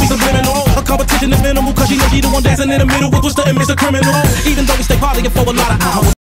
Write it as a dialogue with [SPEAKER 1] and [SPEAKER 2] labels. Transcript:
[SPEAKER 1] we subliminal. A competition is minimal, cause she know she the one dancing in the middle with the and Mr. Criminal. Even though we stay partying for a lot of hours.